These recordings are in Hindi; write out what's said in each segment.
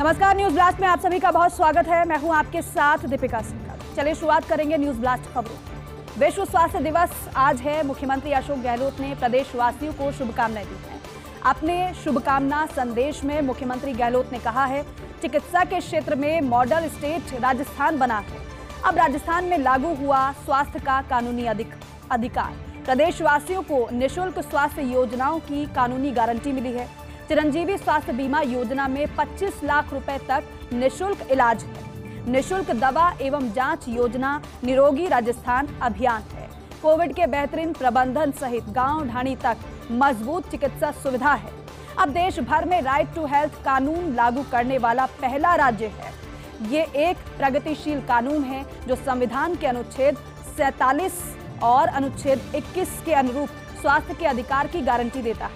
नमस्कार, न्यूज़ ब्लास्ट में आप सभी का बहुत स्वागत है। मैं हूँ आपके साथ दीपिका सिंह चलिए, शुरुआत करेंगे न्यूज़ ब्लास्ट खबरों विश्व स्वास्थ्य दिवस आज है। मुख्यमंत्री अशोक गहलोत ने प्रदेशवासियों को शुभकामनाएँ दी हैं। अपने शुभकामना संदेश में मुख्यमंत्री गहलोत ने कहा है, चिकित्सा के क्षेत्र में मॉडल स्टेट राजस्थान बना है। अब राजस्थान में लागू हुआ स्वास्थ्य का कानूनी अधिक, अधिकार। प्रदेशवासियों को निशुल्क स्वास्थ्य योजनाओं की कानूनी गारंटी मिली है। चिरंजीवी स्वास्थ्य बीमा योजना में 25 लाख रुपए तक निशुल्क इलाज है। निशुल्क दवा एवं जाँच योजना निरोगी राजस्थान अभियान है। कोविड के बेहतरीन प्रबंधन सहित गाँव ढाणी तक मज़बूत चिकित्सा सुविधा है। अब देश भर में राइट टू हेल्थ कानून लागू करने वाला पहला राज्य है। ये एक प्रगतिशील कानून है जो संविधान के अनुच्छेद सैतालीस और अनुच्छेद 21 के अनुरूप स्वास्थ्य के अधिकार की गारंटी देता है।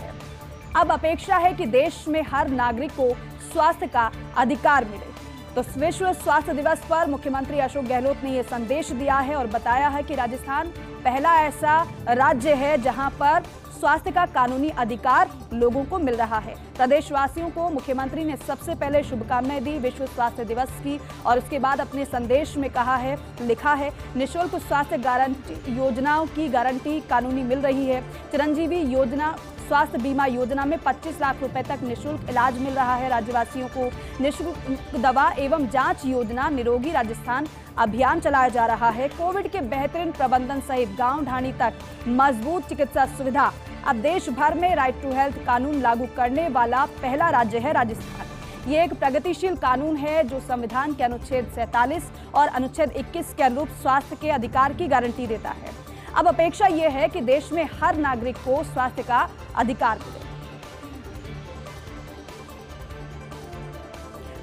अब अपेक्षा है कि देश में हर नागरिक को स्वास्थ्य का अधिकार मिले। तो विश्व स्वास्थ्य दिवस पर मुख्यमंत्री अशोक गहलोत ने यह संदेश दिया है और बताया है कि राजस्थान पहला ऐसा राज्य है जहाँ पर स्वास्थ्य का कानूनी अधिकार लोगों को मिल रहा है। प्रदेशवासियों को मुख्यमंत्री ने सबसे पहले शुभकामनाएँ दी विश्व स्वास्थ्य दिवस की और उसके बाद अपने संदेश में कहा है, लिखा है, निशुल्क स्वास्थ्य गारंटी योजनाओं की गारंटी कानूनी मिल रही है। चिरंजीवी योजना स्वास्थ्य बीमा योजना में 25 लाख रुपए तक निशुल्क इलाज मिल रहा है। राज्यवासियों को निशुल्क दवा एवं जाँच योजना निरोगी राजस्थान अभियान चलाया जा रहा है। कोविड के बेहतरीन प्रबंधन सहित गाँव ढाणी तक मज़बूत चिकित्सा सुविधा। अब देश भर में राइट टू हेल्थ कानून लागू करने वाला पहला राज्य है राजस्थान। ये एक प्रगतिशील कानून है जो संविधान के अनुच्छेद सैतालीस और अनुच्छेद 21 के अनुरूप स्वास्थ्य के अधिकार की गारंटी देता है। अब अपेक्षा यह है कि देश में हर नागरिक को स्वास्थ्य का अधिकार मिले।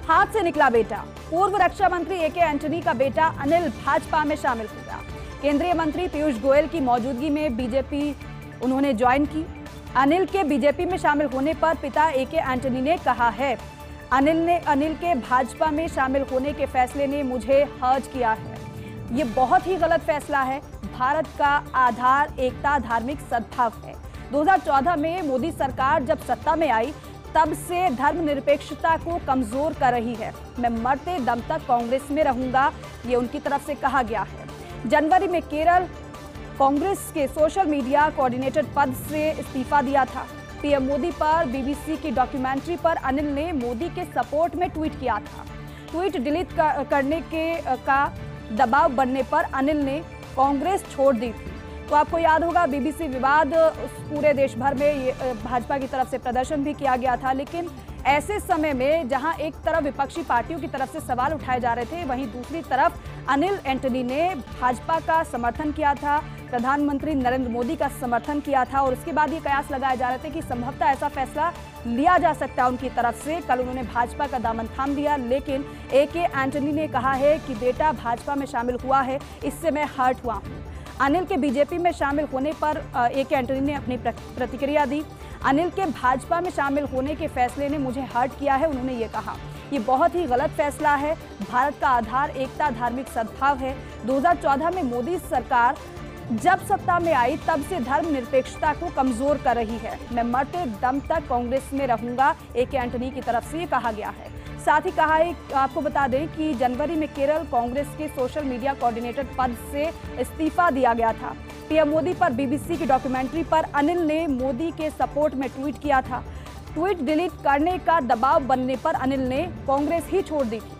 हाथ से निकला बेटा। पूर्व रक्षा मंत्री ए के एंटनी का बेटा अनिल भाजपा में शामिल हो गया। केंद्रीय मंत्री पीयूष गोयल की मौजूदगी में बीजेपी उन्होंने ज्वाइन की। अनिल के बीजेपी में शामिल होने पर पिता ए के एंटनी ने कहा है, अनिल ने अनिल के भाजपा में शामिल होने के फैसले ने मुझे हर्ज किया है। ये बहुत ही गलत फैसला है। भारत का आधार, एकता धार्मिक सद्भाव है। 2014 में मोदी सरकार जब सत्ता में आई, तब से धर्मनिरपेक्षता को कमज़ोर कर रही है। मैं मरते दम तक कांग्रेस में रहूँगा, ये उनकी तरफ़ से कहा गया है। जनवरी में केरल कांग्रेस के सोशल मीडिया कोऑर्डिनेटर पद से इस्तीफा दिया था। पीएम मोदी पर, बीबीसी की डॉक्यूमेंट्री पर अनिल ने मोदी के सपोर्ट में ट्वीट किया था। ट्वीट डिलीट करने के, का दबाव बनने पर अनिल ने कांग्रेस छोड़ दी थी। तो आपको याद होगा, बीबीसी विवाद पूरे देश भर में ये भाजपा की तरफ़ से प्रदर्शन भी किया गया था, लेकिन ऐसे समय में जहाँ एक तरफ़ विपक्षी पार्टियों की तरफ़ से सवाल उठाए जा रहे थे, वहीं दूसरी तरफ़ अनिल एंटनी ने भाजपा का समर्थन किया था, प्रधानमंत्री नरेंद्र मोदी का समर्थन किया था, और उसके बाद ये कयास लगाए जा रहे थे कि संभवतः ऐसा फैसला लिया जा सकता है उनकी तरफ़ से। कल उन्होंने भाजपा का दामन थाम दिया लेकिन ए के एंटनी ने कहा है कि बेटा भाजपा में शामिल हुआ है, इससे मैं हर्ट हुआ। अनिल के बीजेपी में शामिल होने पर ए के एंटनी ने अपनी प्रतिक्रिया दी। अनिल के भाजपा में शामिल होने के फैसले ने मुझे हर्ट किया है, उन्होंने ये कहा। ये बहुत ही गलत फैसला है। भारत का आधार एकता धार्मिक सद्भाव है। 2014 में मोदी सरकार जब सत्ता में आई, तब से धर्म निरपेक्षता को कमज़ोर कर रही है। मैं मरते दम तक कांग्रेस में रहूँगा, ए के एंटनी की तरफ़ से ये कहा गया है। साथ ही कहा है, आपको बता दें कि जनवरी में केरल कांग्रेस के सोशल मीडिया कोऑर्डिनेटर पद से इस्तीफा दिया गया था। पीएम मोदी पर बीबीसी की डॉक्यूमेंट्री पर अनिल ने मोदी के सपोर्ट में ट्वीट किया था। ट्वीट डिलीट करने का दबाव बनने पर अनिल ने कांग्रेस ही छोड़ दी थी।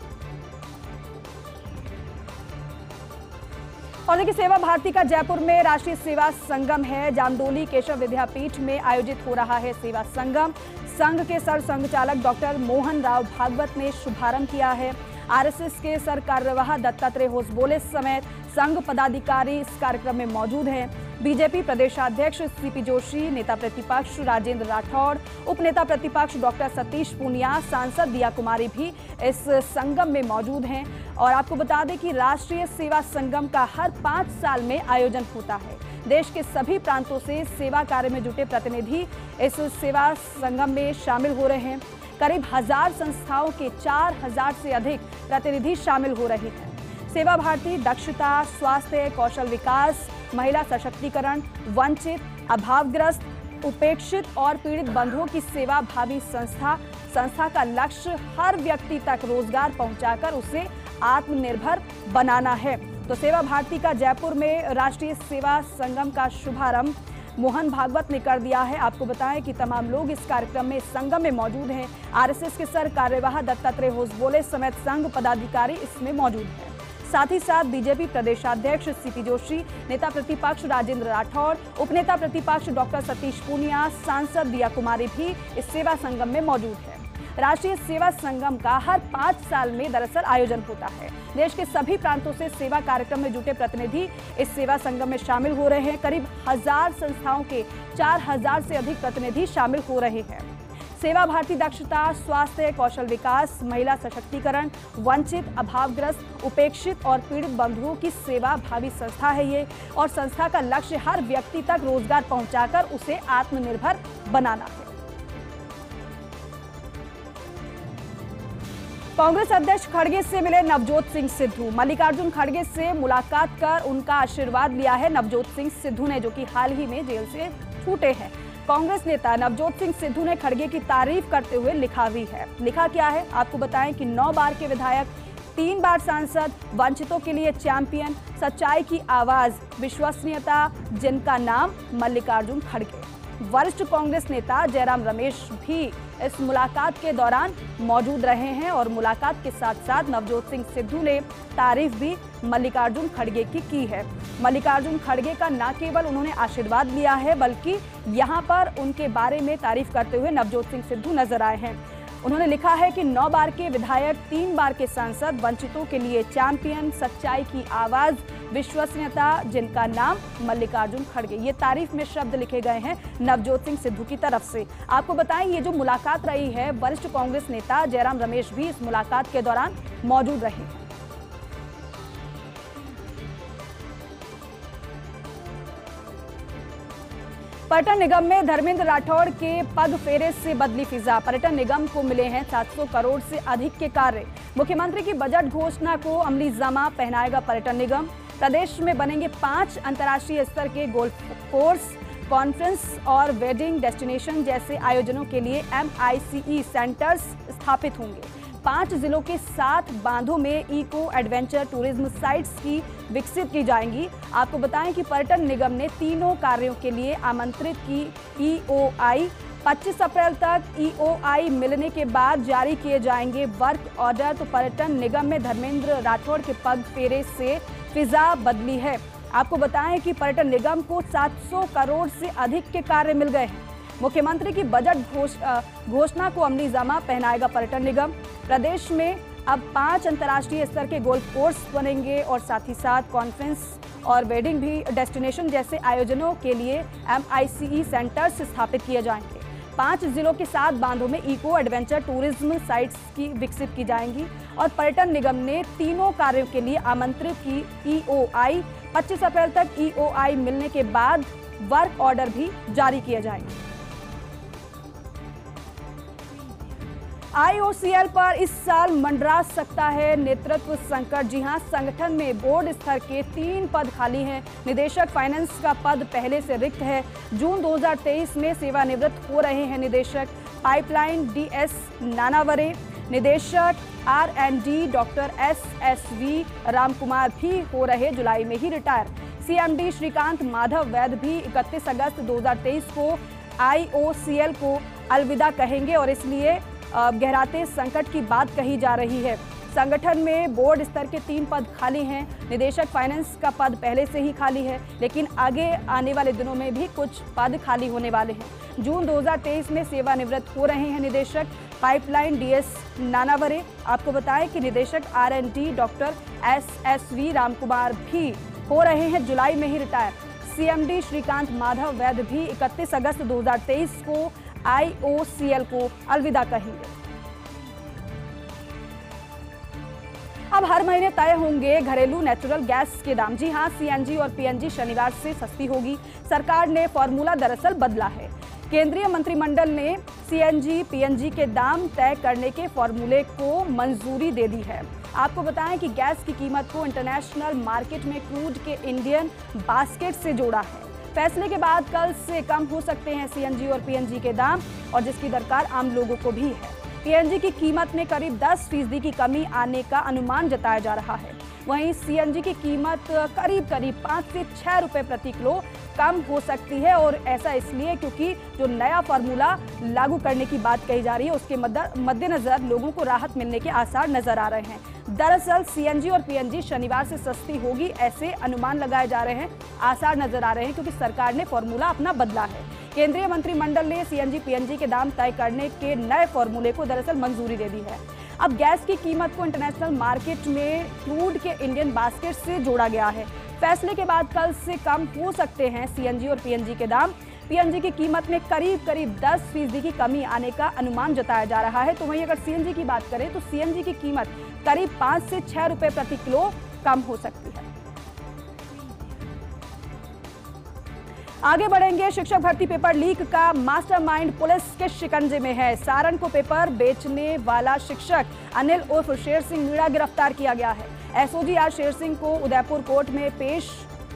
और देखिए सेवा भारती का जयपुर में राष्ट्रीय सेवा संगम है। जामडोली केशव विद्यापीठ में आयोजित हो रहा है सेवा संगम। संघ के सर संघचालक डॉक्टर मोहन राव भागवत ने शुभारंभ किया है। आरएसएस के सर कार्यवाह दत्तात्रेय होसबोले समेत संघ पदाधिकारी इस कार्यक्रम में मौजूद हैं। बीजेपी प्रदेशाध्यक्ष सीपी जोशी, नेता प्रतिपक्ष राजेंद्र राठौड़ उपनेता प्रतिपक्ष डॉक्टर सतीश पूनिया, सांसद दिया कुमारी भी इस संगम में मौजूद हैं। और आपको बता दें कि राष्ट्रीय सेवा संगम का हर पाँच साल में आयोजन होता है। देश के सभी प्रांतों से सेवा कार्य में जुटे प्रतिनिधि इस सेवा संगम में शामिल हो रहे हैं। करीब हज़ार संस्थाओं के चार हज़ार से अधिक प्रतिनिधि शामिल हो रहे हैं। सेवा भारती, दक्षता, स्वास्थ्य, कौशल विकास महिला सशक्तिकरण, वंचित, अभावग्रस्त, उपेक्षित और पीड़ित बंधुओं की सेवा भावी संस्था संस्था का लक्ष्य हर व्यक्ति तक रोज़गार पहुंचाकर उसे आत्मनिर्भर बनाना है। तो सेवा भारती का जयपुर में राष्ट्रीय सेवा संगम का शुभारंभ मोहन भागवत ने कर दिया है। आपको बताएँ कि तमाम लोग इस कार्यक्रम में संगम में मौजूद हैं। आरएसएस के सर कार्यवाह दत्तात्रेय होसबोले समेत संघ पदाधिकारी इसमें मौजूद हैं। साथ ही साथ बीजेपी प्रदेशाध्यक्ष सीपी जोशी, नेता प्रतिपक्ष राजेंद्र राठौड़ उपनेता प्रतिपक्ष डॉक्टर सतीश पूनिया, सांसद दिया कुमारी भी इस सेवा संगम में मौजूद है। राष्ट्रीय सेवा संगम का हर पाँच साल में दरअसल आयोजन होता है। देश के सभी प्रांतों से सेवा कार्यक्रम में जुटे प्रतिनिधि इस सेवा संगम में शामिल हो रहे हैं। करीब हज़ार संस्थाओं के चार हज़ार से अधिक प्रतिनिधि शामिल हो रहे हैं। सेवा भारती दक्षता, स्वास्थ्य, कौशल विकास, महिला सशक्तिकरण, वंचित, अभावग्रस्त, उपेक्षित और पीड़ित बंधुओं की सेवा भावी संस्था है ये। और संस्था का लक्ष्य हर व्यक्ति तक रोज़गार पहुंचाकर उसे आत्मनिर्भर बनाना है। कांग्रेस अध्यक्ष खड़गे से मिले नवजोत सिंह सिद्धू। मल्लिकार्जुन खड़गे से मुलाकात कर उनका आशीर्वाद लिया है नवजोत सिंह सिद्धू ने, जो कि हाल ही में जेल से छूटे हैं। कांग्रेस नेता नवजोत सिंह सिद्धू ने खड़गे की तारीफ़ करते हुए लिखा भी है। लिखा क्या है? आपको बताएँ कि नौ बार के विधायक, तीन बार सांसद, वंचितों के लिए चैंपियन, सच्चाई की आवाज़, विश्वसनीयता, जिनका नाम मल्लिकार्जुन खड़गे। वरिष्ठ कांग्रेस नेता जयराम रमेश भी इस मुलाकात के दौरान मौजूद रहे हैं और मुलाकात के साथ साथ नवजोत सिंह सिद्धू ने तारीफ़ भी मल्लिकार्जुन खड़गे की की है। मल्लिकार्जुन खड़गे का न केवल उन्होंने आशीर्वाद लिया है, बल्कि यहाँ पर उनके बारे में तारीफ़ करते हुए नवजोत सिंह सिद्धू नज़र आए हैं। उन्होंने लिखा है कि नौ बार के विधायक, तीन बार के सांसद वंचितों के लिए चैंपियन, सच्चाई की आवाज़, विश्वसनीयता, जिनका नाम मल्लिकार्जुन खड़गे। ये तारीफ़ में शब्द लिखे गए हैं नवजोत सिंह सिद्धू की तरफ़ से। आपको बताएँ, ये जो मुलाकात रही है, वरिष्ठ कांग्रेस नेता जयराम रमेश भी इस मुलाकात के दौरान मौजूद रहे। हैं पर्यटन निगम में धर्मेंद्र राठौड़ के पग फेरे से बदली फिजा। पर्यटन निगम को मिले हैं 700 करोड़ से अधिक के कार्य। मुख्यमंत्री की बजट घोषणा को अमली जमा पहनाएगा पर्यटन निगम। प्रदेश में बनेंगे पाँच अंतर्राष्ट्रीय स्तर के गोल्फ कोर्स, कॉन्फ्रेंस और वेडिंग डेस्टिनेशन जैसे आयोजनों के लिए एमआईसीई सेंटर्स स्थापित होंगे। पाँच जिलों के सात बांधों में इको एडवेंचर टूरिज़्म साइट्स की विकसित की जाएँगी। आपको बताएँ कि पर्यटन निगम ने तीनों कार्यों के लिए आमंत्रित की ईओआई। 25 अप्रैल तक ईओआई मिलने के बाद जारी किए जाएँगे वर्क ऑर्डर। तो पर्यटन निगम में धर्मेंद्र राठौड़ के पग फेरे से फिजा बदली है। आपको बताएँ कि पर्यटन निगम को 700 करोड़ से अधिक के कार्य मिल गए हैं। मुख्यमंत्री की बजट घोषणा को अमली जमा पहनाएगा पर्यटन निगम। प्रदेश में अब पाँच अंतर्राष्ट्रीय स्तर के गोल्फ कोर्स बनेंगे और साथ ही साथ कॉन्फ्रेंस और वेडिंग भी डेस्टिनेशन जैसे आयोजनों के लिए एमआईसीई सेंटर्स स्थापित किए जाएँगे। पाँच जिलों के सात बांधों में इको एडवेंचर टूरिज़्म साइट्स की विकसित की जाएँगी और पर्यटन निगम ने तीनों कार्यों के लिए आमंत्रित की ईओआई। 25 अप्रैल तक ईओआई मिलने के बाद वर्क ऑर्डर भी जारी किए जाएँगे। आईओसीएल पर इस साल मंडरा सकता है नेतृत्व संकट। जी हाँ, संगठन में बोर्ड स्तर के तीन पद खाली हैं। निदेशक फाइनेंस का पद पहले से रिक्त है। जून 2023 में सेवानिवृत्त हो रहे हैं निदेशक। पाइपलाइन डीएस नानावरे, निदेशक R and D doctor S S V Ram Kumar भी हो रहे जुलाई में ही रिटायर। सीएमडी श्रीकांत माधव वैद भी 31 अगस्त 2023 को आईओसीएल को अलविदा कहेंगे और इसलिए गहराते संकट की बात कही जा रही है। संगठन में बोर्ड स्तर के तीन पद खाली हैं। निदेशक फाइनेंस का पद पहले से ही खाली है, लेकिन आगे आने वाले दिनों में भी कुछ पद खाली होने वाले हैं। जून 2023 में सेवानिवृत्त हो रहे हैं निदेशक। पाइपलाइन डीएस नानावरे, आपको बताएँ कि निदेशक R N D doctor S S V Ramkumar भी हो रहे हैं। जुलाई में ही रिटायर। सीएमडी श्रीकांत माधव वैद भी 31 अगस्त 2023 को आईओसीएल को अलविदा कहेंगे। अब हर महीने तय होंगे घरेलू नेचुरल गैस के दाम। जी हाँ सीएनजी और पीएनजी शनिवार से सस्ती होगी। सरकार ने फॉर्मूला दरअसल बदला है। केंद्रीय मंत्रिमंडल ने सीएनजी पीएनजी के दाम तय करने के फॉर्मूले को मंजूरी दे दी है। आपको बताएँ कि गैस की कीमत को इंटरनेशनल मार्केट में क्रूड के इंडियन बास्केट से जोड़ा है। फैसले के बाद कल से कम हो सकते हैं सीएनजी और पीएनजी के दाम, और जिसकी दरकार आम लोगों को भी है। पीएनजी की कीमत में करीब 10 फ़ीसदी की कमी आने का अनुमान जताया जा रहा है। वहीं सीएनजी की कीमत करीब करीब पाँच से छह रुपए प्रति किलो कम हो सकती है, और ऐसा इसलिए क्योंकि जो नया फार्मूला लागू करने की बात कही जा रही है, उसके मद्देनजर लोगों को राहत मिलने के आसार नज़र आ रहे हैं। दरअसल सीएनजी और पीएनजी शनिवार से सस्ती होगी, ऐसे अनुमान लगाए जा रहे हैं। आसार नज़र आ रहे हैं क्योंकि सरकार ने फॉर्मूला अपना बदला है। केंद्रीय मंत्रिमंडल ने सीएनजी पीएनजी के दाम तय करने के नए फॉर्मूले को दरअसल मंजूरी दे दी है। अब गैस की कीमत को इंटरनेशनल मार्केट में क्रूड के इंडियन बास्केट से जोड़ा गया है। फैसले के बाद कल से कम हो सकते हैं सीएनजी और पीएनजी के दाम। पीएनजी की कीमत में करीब करीब 10 फ़ीसदी की कमी आने का अनुमान जताया जा रहा है। तो वहीं अगर सीएनजी की बात करें तो सीएनजी की कीमत करीब पाँच से छह रुपए प्रति किलो कम हो सकती है। आगे बढ़ेंगे। शिक्षक भर्ती पेपर लीक का मास्टरमाइंड पुलिस के शिकंजे में है। सारण को पेपर बेचने वाला शिक्षक अनिल उर्फ़ शेर सिंह मीणा गिरफ़्तार किया गया है। एसओजी आज शेर सिंह को उदयपुर कोर्ट में पेश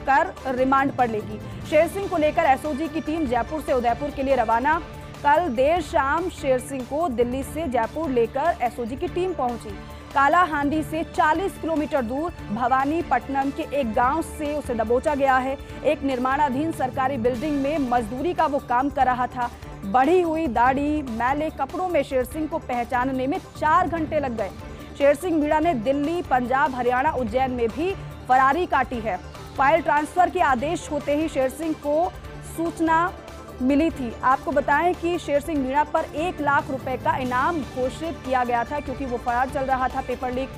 कर रिमांड पर लेगी। शेर सिंह को लेकर एसओजी की टीम जयपुर से उदयपुर के लिए रवाना। कल देर शाम शेर सिंह को दिल्ली से जयपुर लेकर एसओजी की टीम पहुँची। कालाहांडी से 40 किलोमीटर दूर भवानी पटनम के एक गाँव से उसे दबोचा गया है। एक निर्माणाधीन सरकारी बिल्डिंग में मजदूरी का वो काम कर रहा था। बढ़ी हुई दाढ़ी, मैले कपड़ों में शेर सिंह को पहचानने में चार घंटे लग गए। शेर सिंह मीणा ने दिल्ली, पंजाब, हरियाणा उज्जैन में भी फरारी काटी है। फ़ाइल ट्रांसफ़र के आदेश होते ही शेर सिंह को सूचना मिली थी। आपको बताएँ कि शेर सिंह मीणा पर एक लाख रुपए का इनाम घोषित किया गया था क्योंकि वो फरार चल रहा था। पेपर लीक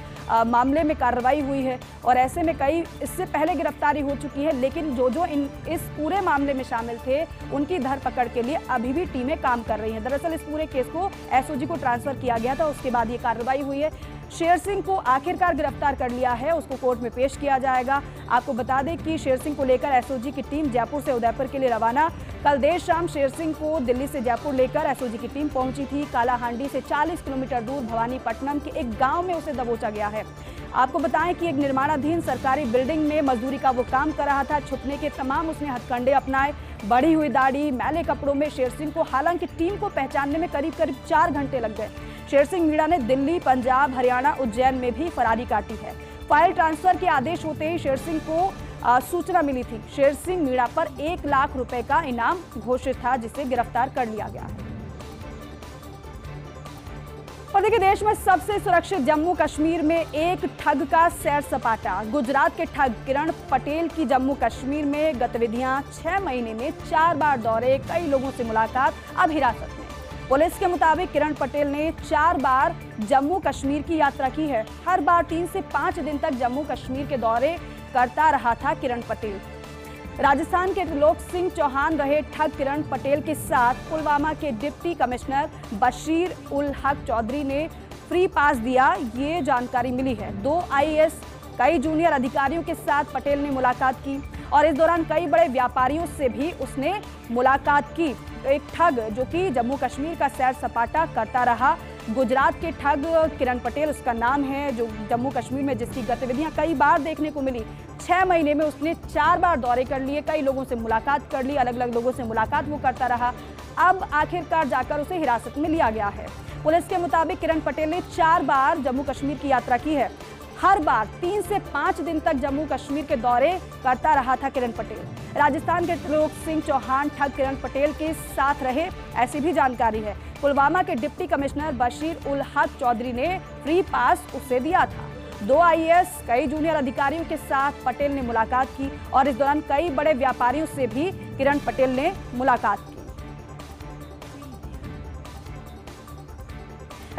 मामले में कार्रवाई हुई है और ऐसे में कई इससे पहले गिरफ्तारी हो चुकी है, लेकिन जो जो इन इस पूरे मामले में शामिल थे, उनकी धरपकड़ के लिए अभी भी टीमें काम कर रही हैं। दरअसल इस पूरे केस को एसओजी को ट्रांसफ़र किया गया था, उसके बाद ये कार्रवाई हुई है। शेर सिंह को आखिरकार गिरफ़्तार कर लिया है। उसको कोर्ट में पेश किया जाएगा। आपको बता दें कि शेर सिंह को लेकर एसओजी की टीम जयपुर से उदयपुर के लिए रवाना। कल देर शाम शेर सिंह को दिल्ली से जयपुर लेकर एसओजी की टीम पहुँची थी। कालाहांडी से 40 किलोमीटर दूर भवानीपट्टनम के एक गाँव में उसे दबोचा गया है। आपको बताएँ कि एक निर्माणाधीन सरकारी बिल्डिंग में मजदूरी का वो काम कर रहा था। छुपने के तमाम उसने हथकंडे अपनाए। बढ़ी हुई दाढ़ी, मैले कपड़ों में शेर सिंह को हालाँकि टीम को पहचानने में करीब करीब चार घंटे लग गए। शेर सिंह मीणा ने दिल्ली पंजाब हरियाणा उज्जैन में भी फरारी काटी है। फ़ाइल ट्रांसफ़र के आदेश होते ही शेर सिंह को आ, सूचना मिली थी। शेर सिंह मीणा पर एक लाख रुपए का इनाम घोषित था जिसे गिरफ़्तार कर लिया गया और देखिए देश में सबसे सुरक्षित जम्मू कश्मीर में एक ठग का सैर सपाटा। गुजरात के ठग किरण पटेल की जम्मू कश्मीर में गतिविधियाँ छह महीने में चार बार दौरे। कई लोगों से मुलाकात अब हिरासत में। पुलिस के मुताबिक किरण पटेल ने चार बार जम्मू कश्मीर की यात्रा की है। हर बार तीन से पाँच दिन तक जम्मू कश्मीर के दौरे करता रहा था किरण पटेल। राजस्थान के त्रिलोक सिंह चौहान रहे ठग किरण पटेल के साथ पुलवामा के डिप्टी कमिश्नर बशीर उल हक चौधरी ने फ्री पास दिया। ये जानकारी मिली है। दो आईएएस, कई जूनियर अधिकारियों के साथ पटेल ने मुलाकात की। और इस दौरान कई बड़े व्यापारियों से भी उसने मुलाकात की। एक ठग जो कि जम्मू कश्मीर का सैर सपाटा करता रहा। गुजरात के ठग किरण पटेल उसका नाम है, जो जम्मू कश्मीर में जिसकी गतिविधियाँ कई बार देखने को मिली। छह महीने में उसने चार बार दौरे कर लिए, कई लोगों से मुलाकात कर ली अलग अलग लोगों से मुलाकात वो करता रहा। अब आखिरकार जाकर उसे हिरासत में लिया गया है। पुलिस के मुताबिक किरण पटेल ने चार बार जम्मू कश्मीर की यात्रा की है। हर बार तीन से पाँच दिन तक जम्मू कश्मीर के दौरे करता रहा था किरण पटेल। राजस्थान के त्रिलोक सिंह चौहान ठग किरण पटेल के साथ रहे, ऐसी भी जानकारी है। पुलवामा के डिप्टी कमिश्नर बशीर उल हक चौधरी ने फ्री पास उसे दिया था। दो आईएएस, कई जूनियर अधिकारियों के साथ पटेल ने मुलाकात की और इस दौरान कई बड़े व्यापारियों से भी किरण पटेल ने मुलाकात की।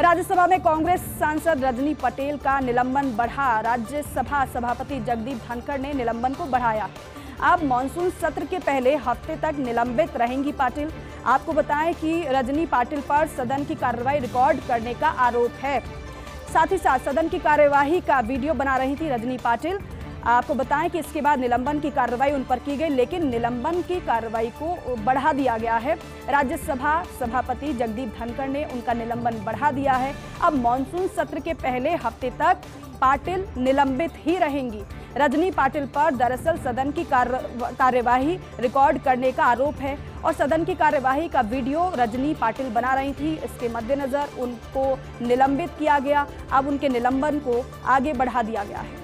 राज्यसभा में कांग्रेस सांसद रजनी पटेल का निलंबन बढ़ा। राज्यसभा सभापति जगदीप धनखड़ ने निलंबन को बढ़ाया। अब मानसून सत्र के पहले हफ़्ते तक निलंबित रहेंगी पाटिल। आपको बताएँ कि रजनी पाटिल पर सदन की कार्रवाई रिकॉर्ड करने का आरोप है। साथ ही साथ सदन की कार्यवाही का वीडियो बना रही थी रजनी पाटिल। आपको बताएँ कि इसके बाद निलंबन की कार्रवाई उन पर की गई, लेकिन निलंबन की कार्रवाई को बढ़ा दिया गया है। राज्यसभा सभापति जगदीप धनखड़ ने उनका निलंबन बढ़ा दिया है। अब मानसून सत्र के पहले हफ़्ते तक पाटिल निलंबित ही रहेंगी। रजनी पाटिल पर दरअसल सदन की कार्यवाही रिकॉर्ड करने का आरोप है और सदन की कार्यवाही का वीडियो रजनी पाटिल बना रही थी। इसके मद्देनजर उनको निलंबित किया गया। अब उनके निलंबन को आगे बढ़ा दिया गया है।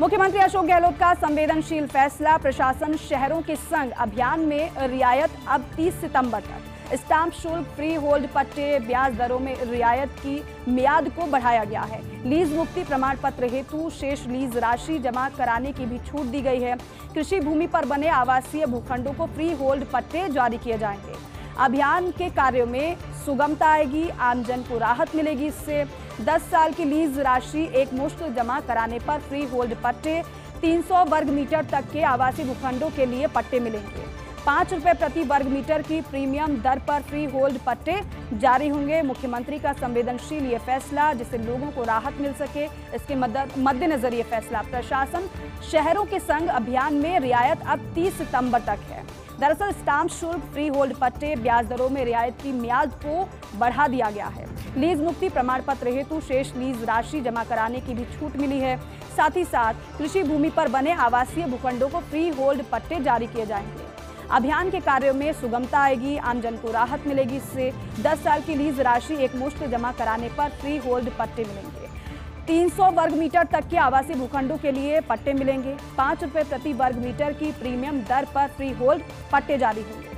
मुख्यमंत्री अशोक गहलोत का संवेदनशील फैसला, प्रशासन शहरों के संग अभियान में रियायत अब 30 सितंबर तक। स्टाम्प शुल्क फ्री होल्ड पट्टे, ब्याज दरों में रियायत की मियाद को बढ़ाया गया है। लीज मुक्ति प्रमाण पत्र हेतु शेष लीज राशि जमा कराने की भी छूट दी गई है। कृषि भूमि पर बने आवासीय भूखंडों को फ्री होल्ड पट्टे जारी किए जाएँगे। अभियान के कार्यों में सुगमता आएगी, आमजन को राहत मिलेगी इससे। 10 साल की लीज राशि एक मुश्त जमा कराने पर फ्री होल्ड पट्टे 300 वर्ग मीटर तक के आवासीय भूखंडों के लिए पट्टे मिलेंगे। पाँच रुपए प्रति वर्ग मीटर की प्रीमियम दर पर फ्री होल्ड पट्टे जारी होंगे। मुख्यमंत्री का संवेदनशील ये फैसला जिससे लोगों को राहत मिल सके, इसके मद्देनजर ये फैसला प्रशासन, शहरों के संग अभियान में रियायत अब 30 सितंबर तक है। दरअसल स्टाम्प शुल्क फ्री होल्ड पट्टे ब्याज दरों में रियायत की म्याद को बढ़ा दिया गया है। लीज मुक्ति प्रमाण पत्र हेतु शेष लीज राशि जमा कराने की भी छूट मिली है। साथ ही साथ कृषि भूमि पर बने आवासीय भूखंडों को फ्री होल्ड पट्टे जारी किए जाएँगे। अभियान के कार्यों में सुगमता आएगी, आमजन को राहत मिलेगी। इससे 10 साल की लीज राशि एक मुश्त जमा कराने पर फ्री होल्ड पट्टे मिलेंगे। 300 वर्ग मीटर तक के आवासीय भूखंडों के लिए पट्टे मिलेंगे। पाँच रुपए प्रति वर्ग मीटर की प्रीमियम दर पर फ्री होल्ड पट्टे जारी होंगे।